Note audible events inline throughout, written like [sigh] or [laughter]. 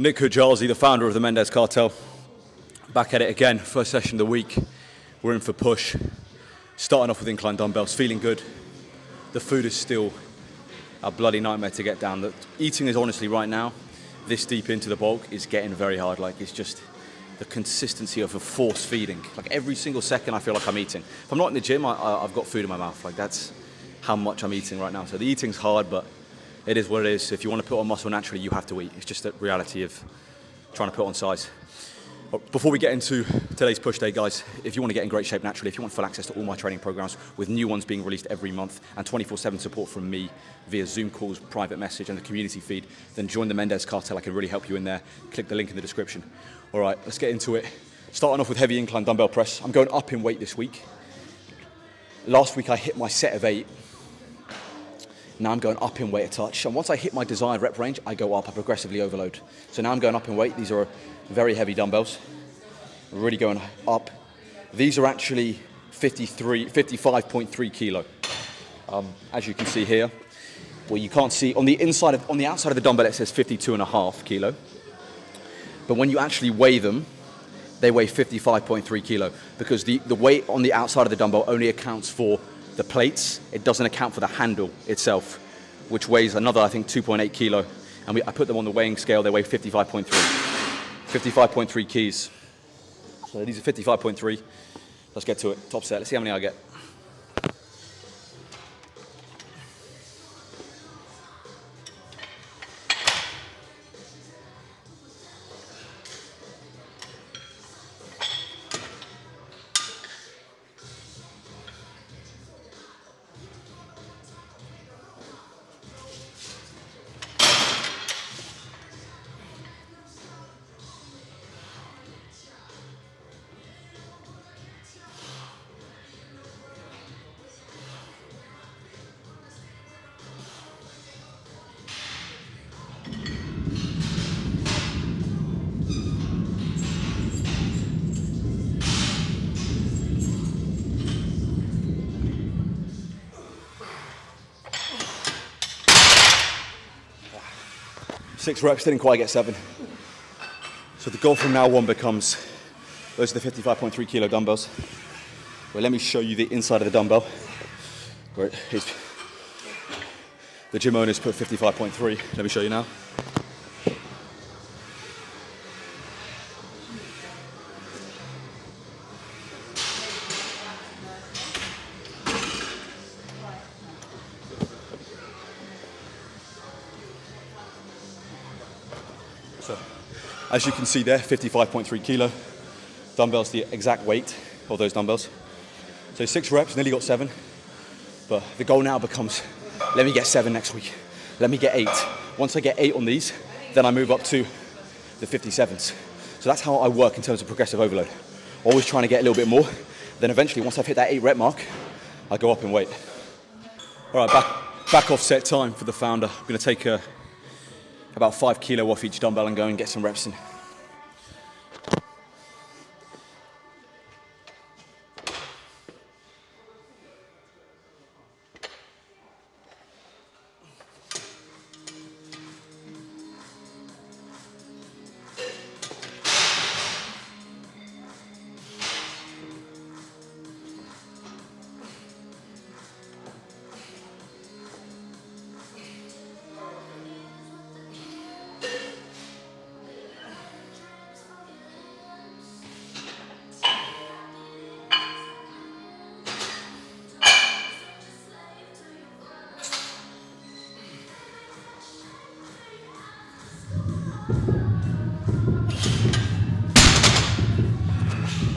Nic Hijazi, the founder of the Mendez Cartel, back at it again. First session of the week. We're in for push. Starting off with incline dumbbells, feeling good. The food is still a bloody nightmare to get down. The eating is honestly right now, this deep into the bulk, is getting very hard. Like it's just the consistency of a force feeding. Like every single second, I feel like I'm eating. If I'm not in the gym, I, have got food in my mouth. Like that's how much I'm eating right now. So the eating's hard, but it is what it is. If you want to put on muscle naturally, you have to eat. It's just the reality of trying to put on size. Before we get into today's push day, guys, if you want to get in great shape naturally, if you want full access to all my training programs with new ones being released every month and 24 7 support from me via Zoom calls, private message, and the community feed, then join the Mendez Cartel. I can really help you in there. Click the link in the description. All right, let's get into it. Starting off with heavy incline dumbbell press. I'm going up in weight this week. Last week I hit my set of eight now I'm going up in weight a touch. And once I hit my desired rep range, I go up, I progressively overload. So now I'm going up in weight. These are very heavy dumbbells. Really going up. These are actually 53, 55.3 kilo. Um, as you can see here, well, you can't see on the inside of, on the outside of the dumbbell, it says 52 and a half kilo. But when you actually weigh them, they weigh 55.3 kilo because the, the weight on the outside of the dumbbell only accounts for the plates, it doesn't account for the handle itself, which weighs another, I think, 2.8 kilo. And we, I put them on the weighing scale, they weigh 55.3. 55.3 keys. So these are 55.3. Let's get to it. Top set. Let's see how many I get. Six reps, didn't quite get seven. So the goal from now on becomes, those are the 55.3 kilo dumbbells. Well, let me show you the inside of the dumbbell, where it is, the gym owners put 55.3. Let me show you now. As you can see there, 55.3 kilo. Dumbbells the exact weight of those dumbbells. So six reps, nearly got seven. But the goal now becomes, let me get seven next week. Let me get eight. Once I get eight on these, then I move up to the 57s. So that's how I work in terms of progressive overload. Always trying to get a little bit more. Then eventually, once I've hit that eight rep mark, I go up in weight. All right, back, back off set time for the founder. I'm gonna take a about five kilo off each dumbbell and go and get some reps in.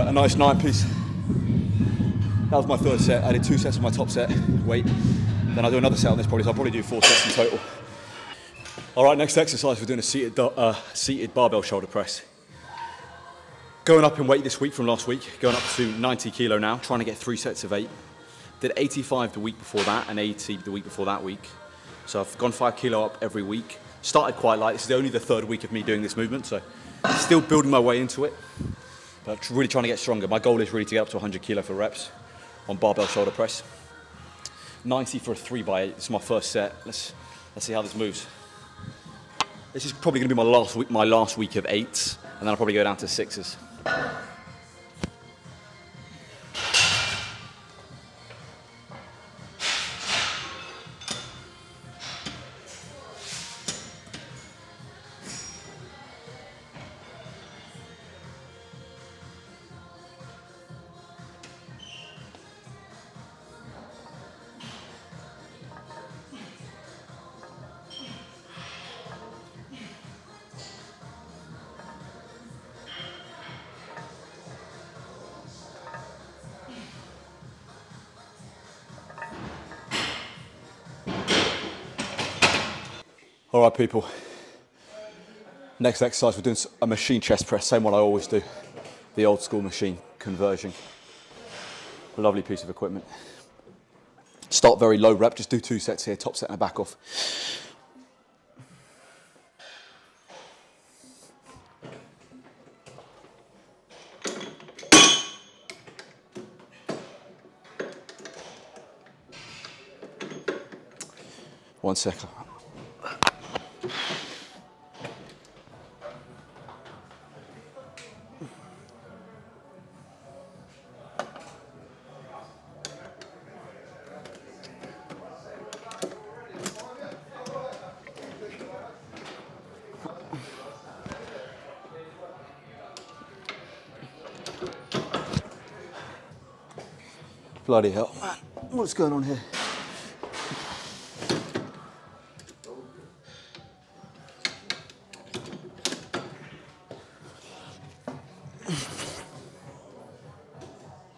A nice nine piece. That was my third set. I did two sets of my top set, weight. Then I'll do another set on this probably, so I'll probably do four sets in total. All right, next exercise, we're doing a seated, uh, seated barbell shoulder press. Going up in weight this week from last week, going up to 90 kilo now, trying to get three sets of eight. Did 85 the week before that and 80 the week before that week. So I've gone five kilo up every week. Started quite light. This is only the third week of me doing this movement, so still building my way into it but really trying to get stronger. My goal is really to get up to 100 kilo for reps on barbell shoulder press. 90 for a three by eight. This is my first set. Let's, let's see how this moves. This is probably going to be my last week, my last week of eights, and then I'll probably go down to sixes. All right, people. Next exercise, we're doing a machine chest press, same one I always do. The old school machine conversion. A Lovely piece of equipment. Start very low rep, just do two sets here, top set and a back off. One second. Bloody hell, man. What's going on here?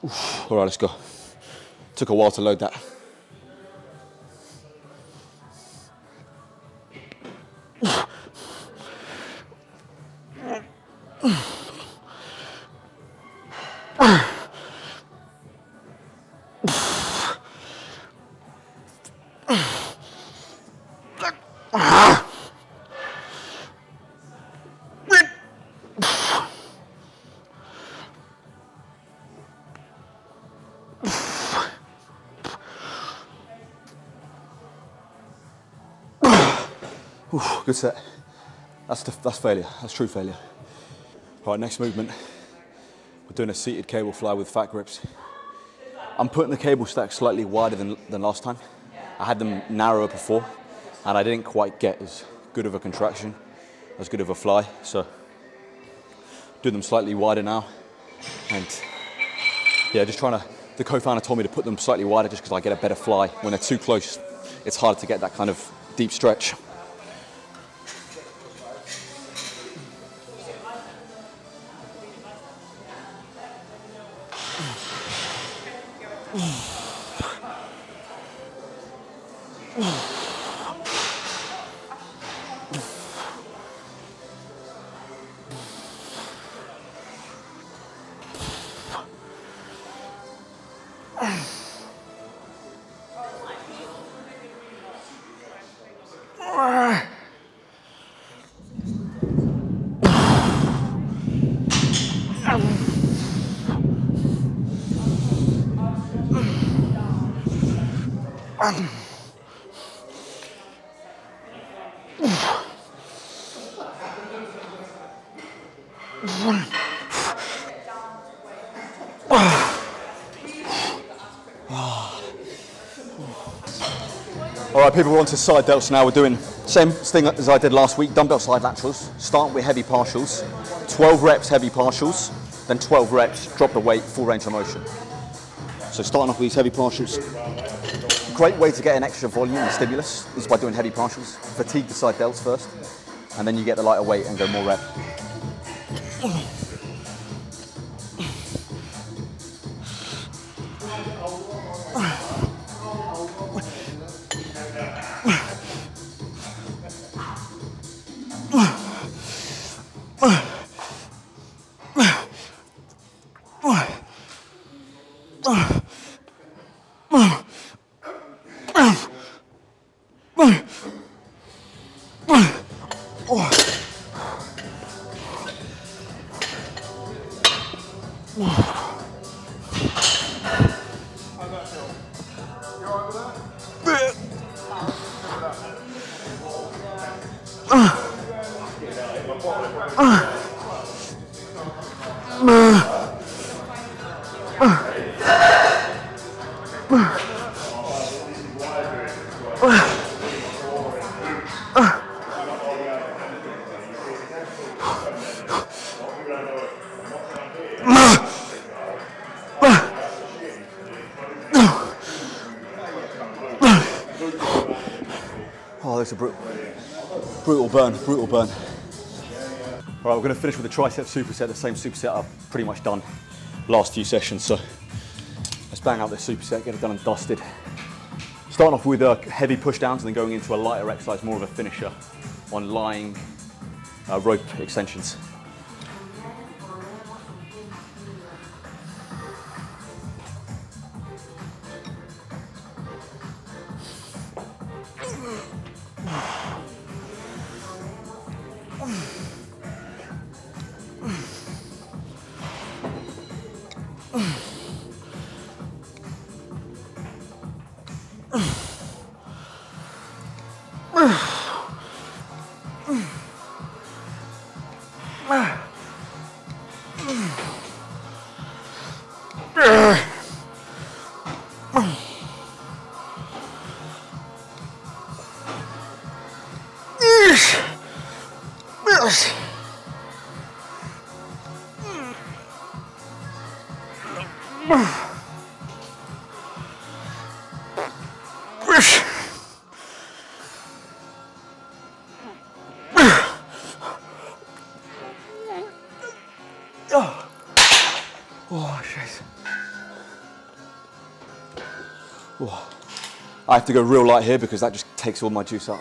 Oof. All right, let's go. Took a while to load that. Oof, good set. That's, the, that's failure. That's true failure. All right, next movement. We're doing a seated cable fly with fat grips. I'm putting the cable stack slightly wider than, than last time. I had them narrower before, and I didn't quite get as good of a contraction, as good of a fly. So, do them slightly wider now. And yeah, just trying to, the co-founder told me to put them slightly wider just because I get a better fly. When they're too close, it's hard to get that kind of deep stretch. One. All right, people, we're on to side delts now. We're doing same thing as I did last week, dumbbell side laterals. Start with heavy partials, 12 reps heavy partials, then 12 reps, drop the weight, full range of motion. So starting off with these heavy partials. Great way to get an extra volume and stimulus is by doing heavy partials. Fatigue the side delts first, and then you get the lighter weight and go more rep. [sighs] Whoa. That's a brutal, brutal burn, brutal burn. All right, we're gonna finish with a tricep superset, the same superset I've pretty much done last few sessions. So let's bang out this superset, get it done and dusted. Starting off with uh, heavy push downs and then going into a lighter exercise, more of a finisher on lying uh, rope extensions. I have to go real light here because that just takes all my juice out.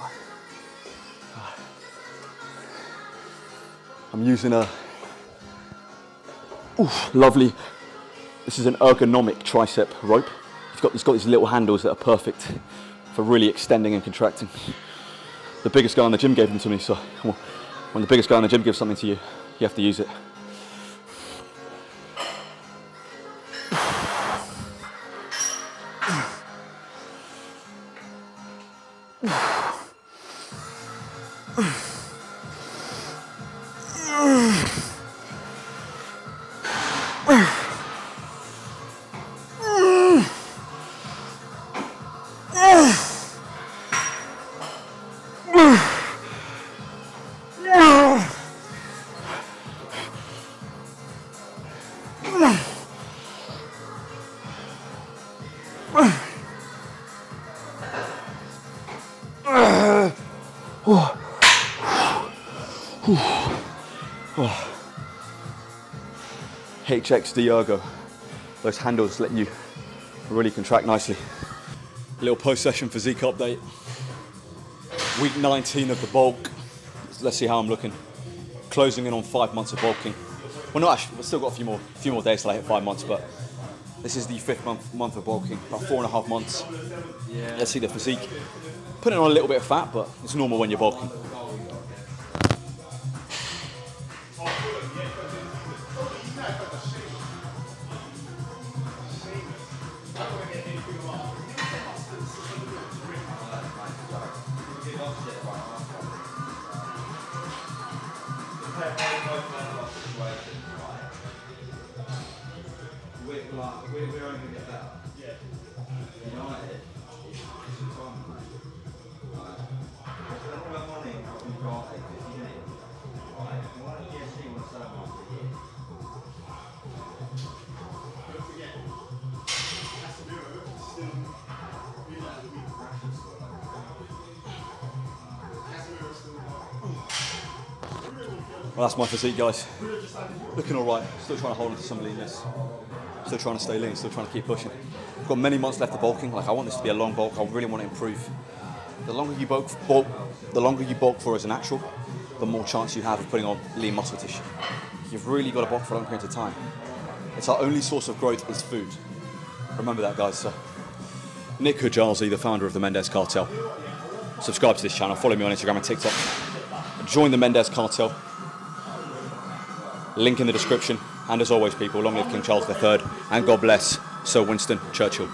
I'm using a oof, lovely, this is an ergonomic tricep rope. It's got, it's got these little handles that are perfect for really extending and contracting. The biggest guy in the gym gave them to me, so when the biggest guy in the gym gives something to you, you have to use it. HXD Ergo. Those handles let you really contract nicely. A little post-session physique update. Week 19 of the bulk. Let's see how I'm looking. Closing in on five months of bulking. Well, not actually. We've still got a few more, few more days till I hit five months, but this is the fifth month month of bulking. About four and a half months. Yeah. Let's see the physique. Putting on a little bit of fat, but it's normal when you're bulking. Well, that's my physique, guys. Looking all right. Still trying to hold on to some leanness. Still trying to stay lean. Still trying to keep pushing. I've got many months left of bulking. Like I want this to be a long bulk. I really want to improve. The longer you bulk, bulk the longer you bulk for as an actual, the more chance you have of putting on lean muscle tissue. You've really got to bulk for a long period of time. It's our only source of growth is food. Remember that, guys. So, Nic Hijazi, the founder of the Mendez Cartel. Subscribe to this channel. Follow me on Instagram and TikTok. Join the Mendez Cartel. Link in the description. And as always, people, long live King Charles III and God bless Sir Winston Churchill.